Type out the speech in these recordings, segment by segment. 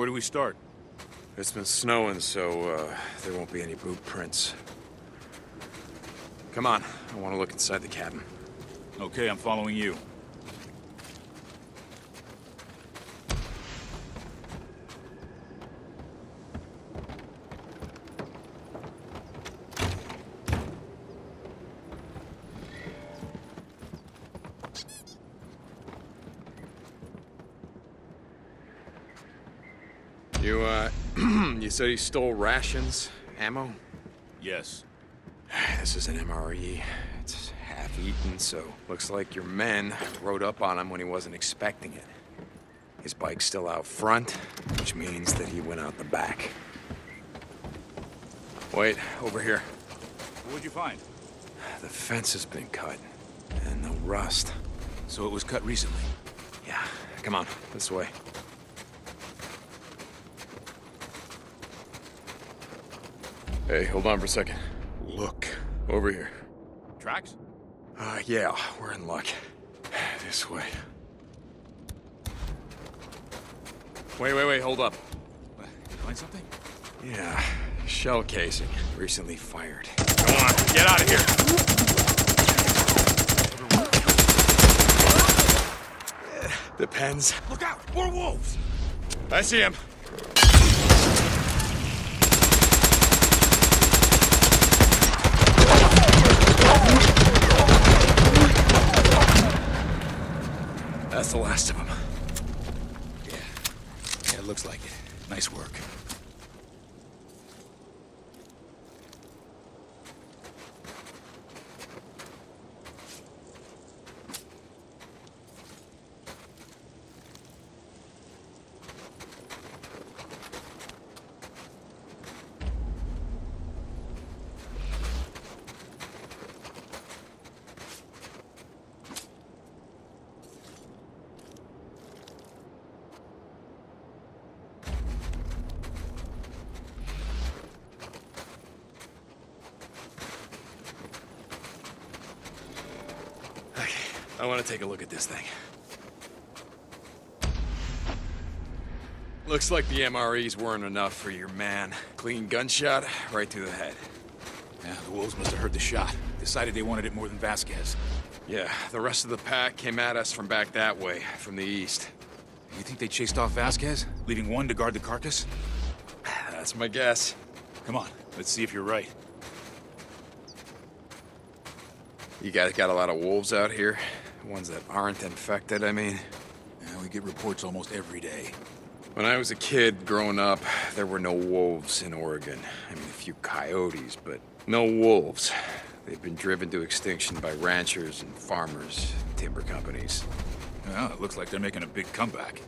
Where do we start? It's been snowing, so uh, there won't be any boot prints. Come on, I want to look inside the cabin. Okay, I'm following you. You, uh, you said he stole rations, ammo? Yes. This is an MRE. It's half eaten, so looks like your men rode up on him when he wasn't expecting it. His bike's still out front, which means that he went out the back. Wait, over here. What'd you find? The fence has been cut, and the rust. So it was cut recently. Yeah, come on, this way. Hey, hold on for a second. Look, over here. Tracks? Uh, yeah, we're in luck. This way. Wait, wait, wait, hold up. Uh, You find something? Yeah, shell casing, recently fired. Come on, get out of here! Depends. Look out! More wolves! I see him. The last of them. Yeah. Yeah, it looks like it. Nice work. Okay, I want to take a look at this thing. Looks like the MREs weren't enough for your man. Clean gunshot right through the head. Yeah, the wolves must have heard the shot. Decided they wanted it more than Vasquez. Yeah, the rest of the pack came at us from back that way, from the east. You think they chased off Vasquez, leaving one to guard the carcass? That's my guess. Come on, let's see if you're right. You guys got a lot of wolves out here? Ones that aren't infected, I mean. Yeah, we get reports almost every day. When I was a kid growing up, there were no wolves in Oregon. I mean, a few coyotes, but no wolves. They've been driven to extinction by ranchers and farmers, timber companies. Well, it looks like they're making a big comeback.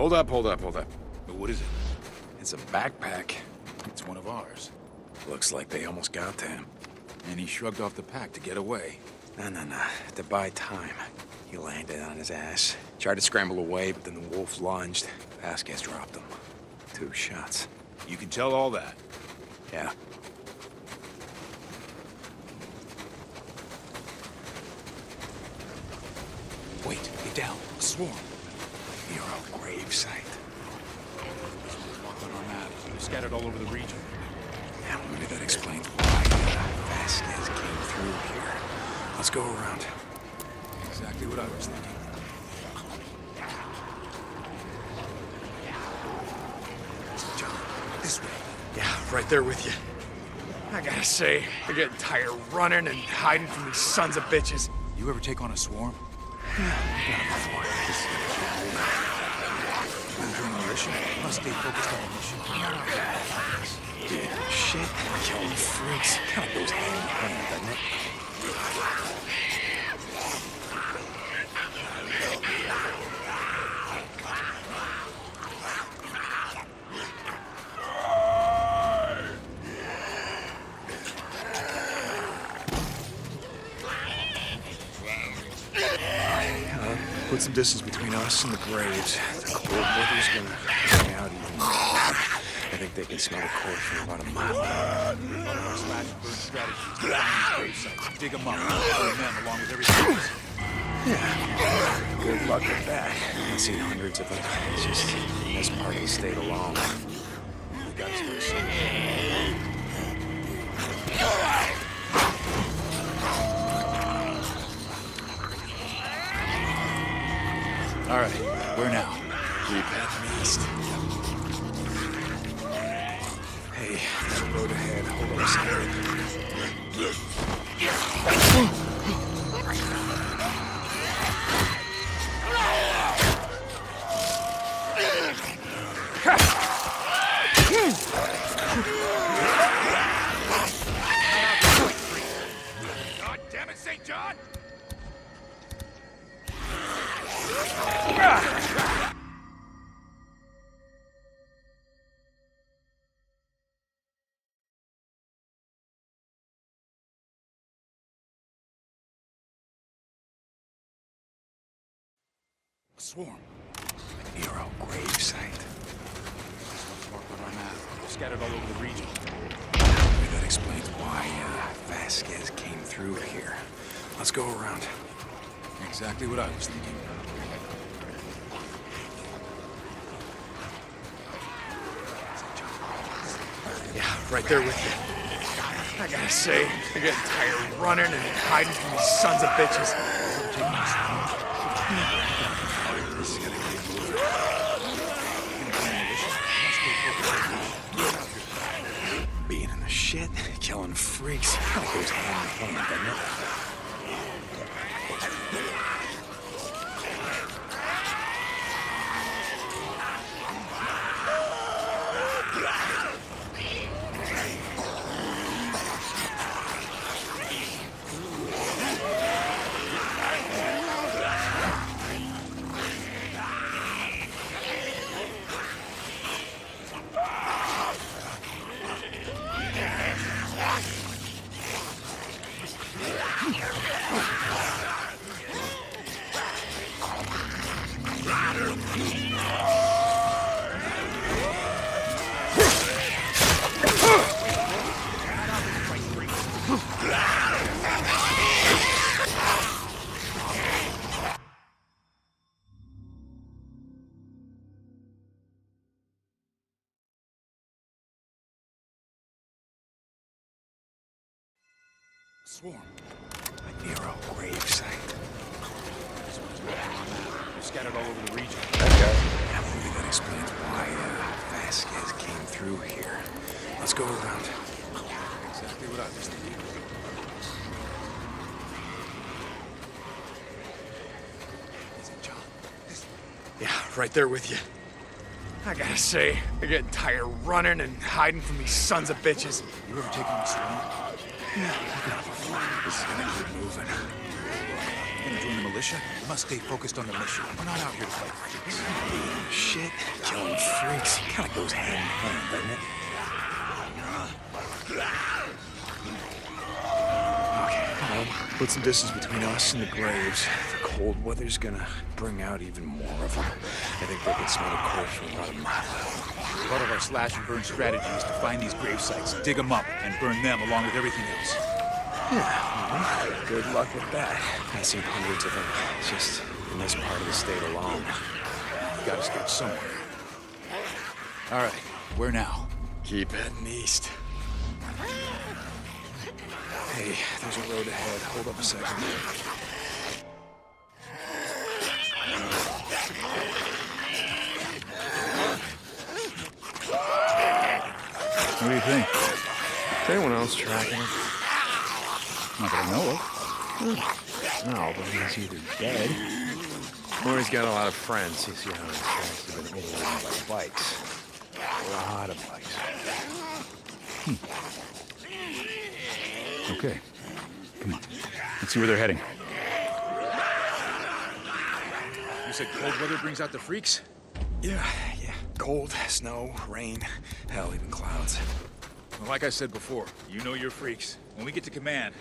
Hold up, hold up, hold up. But what is it? It's a backpack. It's one of ours. Looks like they almost got to him. And he shrugged off the pack to get away. No, no, no. To buy time. He landed on his ass. Tried to scramble away, but then the wolf lunged. Vasquez dropped him. Two shots. You can tell all that. Yeah. Wait, get down. A swarm. You're a grave site. Marked on our map. They're scattered all over the region. Yeah, maybe that explains why uh, Vasquez came through here. Let's go around. Exactly what I was thinking. John, this way. Yeah, right there with you. I gotta say, I'm getting tired running and hiding from these sons of bitches. You ever take on a swarm? Done Been doing militia. We must stay focused on the mission. Dude, shit, killing freaks. Kind of goes hand in hand, doesn't it? Put some distance between us and the graves. The cold weather's gonna bring out even. I think they can smell the corpse from about a mile away. One of our slash strategies is to find these grave sites, dig them up, burn them along with everything else. Good luck with that. I've seen hundreds of them. It's just this part of the state alone. We gotta start somewhere. All right, where now? Heading east. Hey, that road ahead. Hold on a second. It, St. John! Swarm. Nero gravesite. Marked on our map. Scattered all over the region. Maybe that explains why uh, Vasquez came through here. Let's go around. Exactly what I was thinking. Yeah, right there with you. I gotta say, I'm getting tired of running and hiding from these sons of bitches. This is gonna keep moving. Being in the shit, killing freaks, kinda goes hand in hand? Swarm. A Nero gravesite. This one's marked on our map. They're scattered all over the region. Yeah, maybe that explains why uh, Vasquez came through here. Let's go around. Exactly what I was thinking. St. John. This Yeah, right there with you. I gotta say, I'm getting tired of running and hiding from these sons of bitches. You ever taken a swarm? This is gonna keep moving. Gonna join the militia? We must stay focused on the mission. We're not out here to fight freaks. Shit, killing freaks. Kinda goes hand in hand, doesn't it? Okay, well, put some distance between us and the graves. The cold weather's gonna bring out even more of them. I think they can smell the corpse from about a mile. Part of our slash and burn strategy is to find these grave sites, dig them up, and burn them along with everything else. Yeah, well, good luck with that. I've seen hundreds of them, just in this part of the state alone. We gotta start somewhere. All right, where now? Keep heading east. Hey, there's a road ahead. Hold up a second. What do you think? Is anyone else tracking him? Not that I know of. No, but he's either dead Or he's got a lot of friends. You see how his tracks have been overrun by bikes. A lot of bikes. Hmm. Okay. Come on. Let's see where they're heading. You said cold weather brings out the freaks? Yeah, yeah. Cold, snow, rain, hell, even clouds. Well, like I said before, you know your freaks. When we get to command,